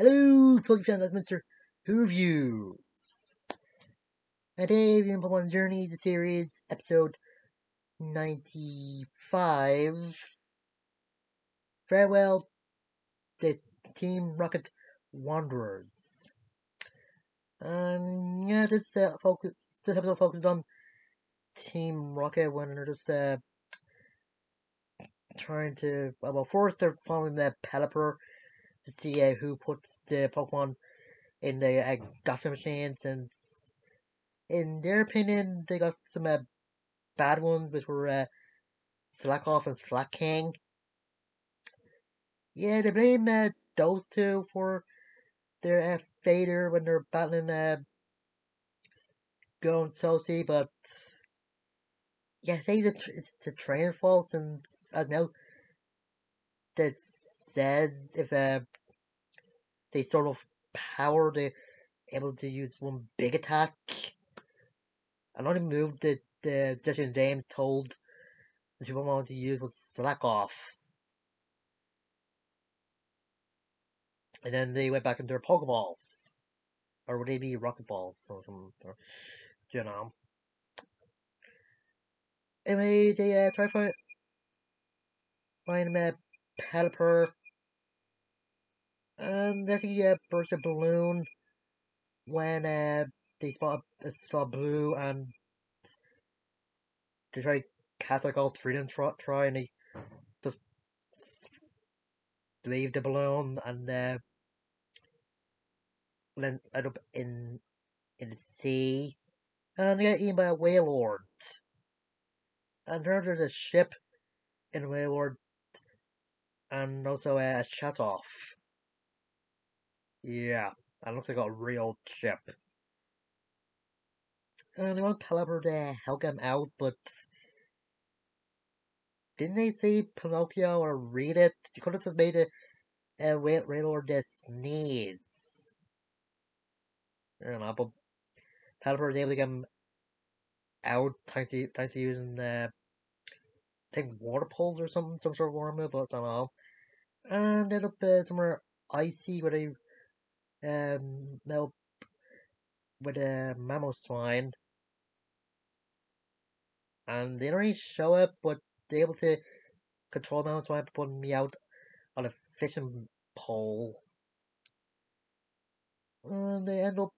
Hello, that's Mr. Who Reviews. Today, we're in Pokemon Journey, the series, episode 95. Farewell, the Team Rocket Wanderers. Um, yeah, this uh, focus, this episode focuses on Team Rocket when they're just uh, trying to, well, first they're following the Pelipper to see uh, who puts the Pokemon in the uh, Gotcha machine, since in their opinion they got some uh, bad ones, which were uh, Slakoth and Slaking. Yeah, they blame uh, those two for their uh, failure when they're battling uh, Goh and Soci, but yeah, I think it's, it's the trainer fault, and I don't know that says if uh, they sort of power they able to use one big attack. Only move that the Jesse James told the wanted to use was slack off. And then they went back into their Pokeballs. Or would they be Rocket Balls? Or something, or, you know. Anyway, they uh, try to find, a Pelipper. And then he uh, burst a balloon when uh, they spot uh, saw blue and they try to cast like all three them try, try and they just leave the balloon and uh, then end up in in the sea and get eaten by a Wailord. And there's a ship in Wailord and also a shut off. Yeah, that looks like a real chip. And they want Pelipper to help him out, but didn't they say Pinocchio or read it? You could have just made it a uh, wait or that sneeze. I don't know, but Pelipper was able to get him out thanks to, thanks to using uh, I think water pulse or something, some sort of water move, but I don't know. And ended up uh, somewhere icy where they um now with a Mamoswine. And they don't really show it, but they're able to control Mamoswine by putting me out on a fishing pole. And they end up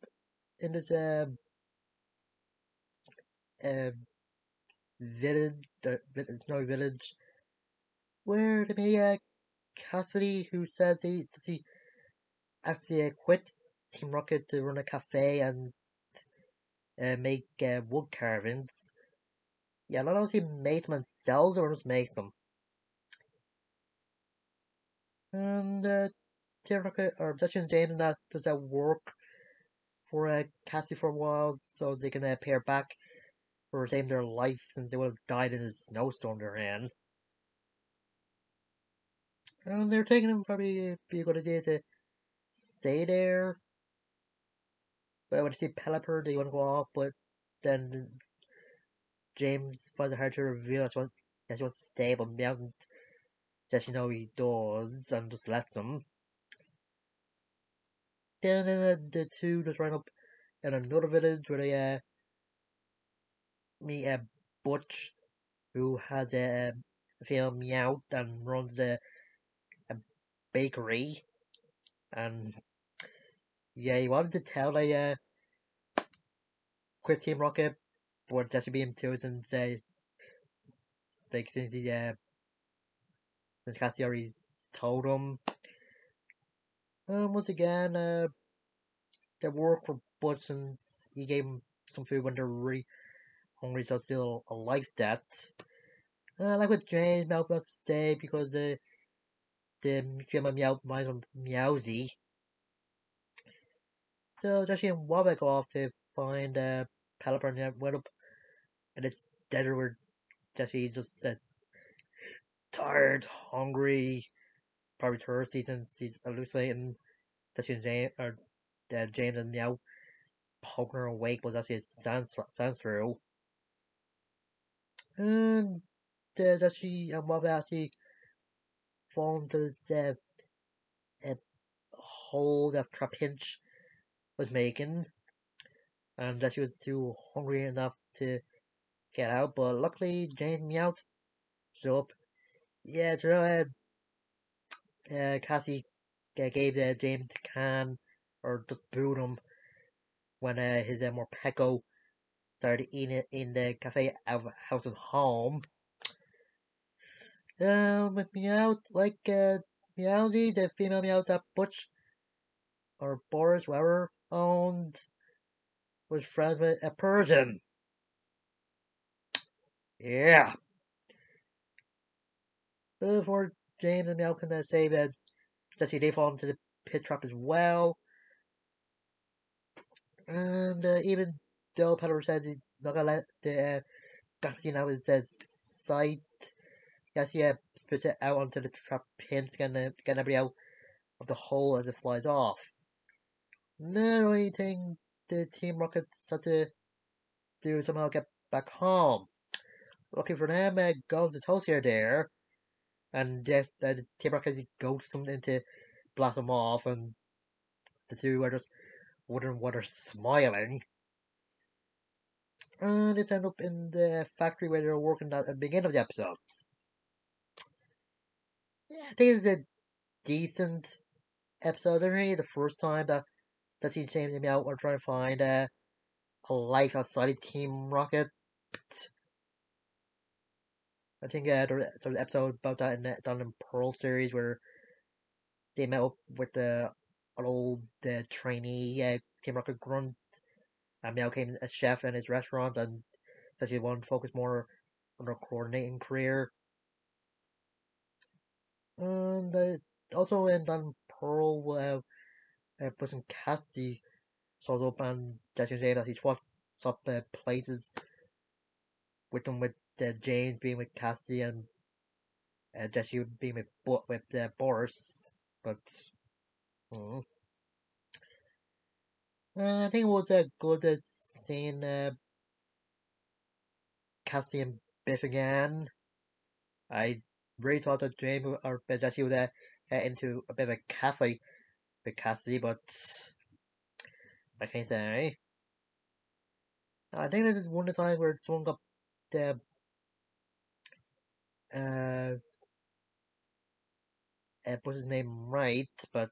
in this um um village, uh, it's no village, where they meet uh, Cassidy, who says he he actually uh, quit Team Rocket to run a cafe and uh, make uh, wood carvings. Yeah, not only makes them and sells them, or just makes them. And uh, Team Rocket, or Dutch James, and that does that work for uh, Cassie for a while so they can uh, pair back or save their life since they would have died in a snowstorm they're in. And they're taking them probably be a good idea to stay there. But when I see Pelipper, they want to go off, but then James finds it hard to reveal that's what he wants to stay, but Mountain just you know he does and just lets him. Then uh, the two just run up in another village where they uh, meet a uh, Butch who has a, a female and runs a, a bakery and yeah, he wanted to tell a uh, quit Team Rocket, but Jesse Beam and say like since he uh since Cassie already told him. Um once again, uh they work for Butch he gave him some food when they're really hungry so still a life debt. Uh, like with James, wants to stay because uh, the female meow reminds him Meowzie. So Jesse and Wobbuck go off to find uh, Pelipper and went up and it's dead Jesse just said tired, hungry, probably thirsty since he's hallucinating. Jesse and James or uh, James and Meow poking her awake, but Jesse sounds sounds through. And uh, Jesse and Wobbuck actually fall into this uh, uh, hole that Trapinch was making, and that she was too hungry enough to get out. But luckily, James Meowth showed up. Yeah, know, uh, uh, Cassie gave uh, James a can or just booed him when uh, his uh, Morpeko started eating in the cafe of house and home. Um, Meowth, like uh, Meowzie, the female Meowth that Butch or Boris, whoever owned, was friends with a Persian. Yeah. Before James and Meow can say that Jesse they fall into the pit trap as well. And uh, even though Petal says he's not gonna let the uh, you know his uh, yes, yeah, spits it out onto the trap pins, getting, uh, getting everybody out of the hole as it flies off. The only thing the Team Rockets had to do somehow get back home. Lucky for them, uh, Gomes' house here there, and yes, uh, the Team Rockets ghost something to block them off, and the two are just wondering what are smiling. And it's end up in the factory where they're working at the beginning of the episode. I think it's a decent episode. Really, the first time that that sees James and out or trying to find uh, a life outside of Team Rocket. I think uh, there's an episode about that in the Diamond Pearl series where they met up with the an old uh, trainee uh, Team Rocket grunt and Meow came a chef in his restaurant and says he wanted to focus more on her coordinating career. And uh, also in Diamond Pearl, uh, uh, Person Cassie shows up and Jesse saying that he's up uh, places with them with uh, James being with Cassie and uh, Jesse being with with uh, Boris, but hmm. uh, I think it was a good seeing uh, Cassie and Biff again. I really thought that James or Jesse would uh, into a bit of a cafe with Cassie, but I can't say. I think this is one of the times where someone got the uh, uh what's his name right, but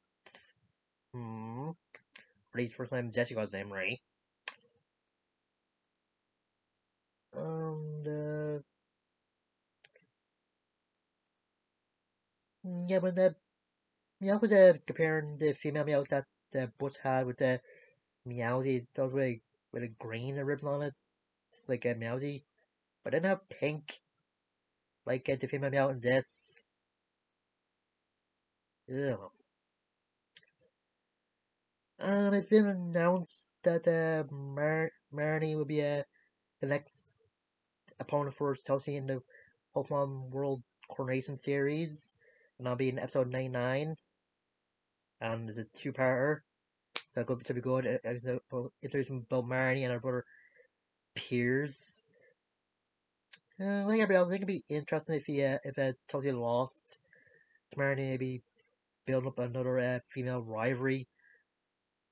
hmm, at least first time Jesse got his name right. And uh, yeah, but the Meow was uh, comparing the female Meow that the Butch had with the Meowzie, those with with a green ribbon on it. It's like a Meowzie, but then have pink like uh, the female Meow in this. Yeah. And it's been announced that uh, Mar- Marnie will be uh, the next opponent for Chelsea in the Pokemon World Coronation Series. And I'll be in episode 99 and it's a two-parter. So it to be good. Introducing about Marnie and her brother Piers. Uh, like everybody else, I think it'd be interesting if he uh, if uh, Tulsi lost. Marnie maybe build up another uh, female rivalry,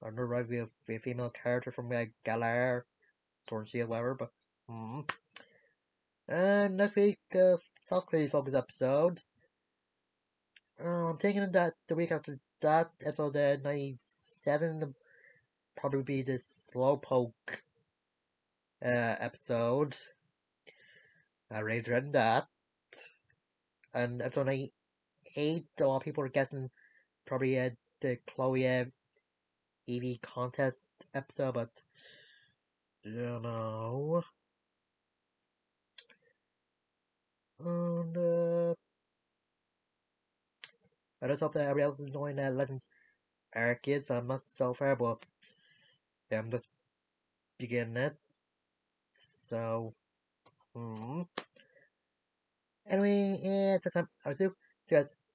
or another rivalry of a female character from uh, Galar, Shield, whatever. But mm. and next week, uh, soft focus episode. Uh, I'm thinking that the week after that episode uh, 97 probably be the Slowpoke uh, episode. I really dread that. And episode 98, a lot of people are guessing probably uh, the Chloe Eevee contest episode, but you know. And uh, I just hope that everybody else is enjoying that Legends arc is. I'm not so far, but I'm just beginning it. So, hmm. Anyway, yeah, that's time. I was do. See you guys.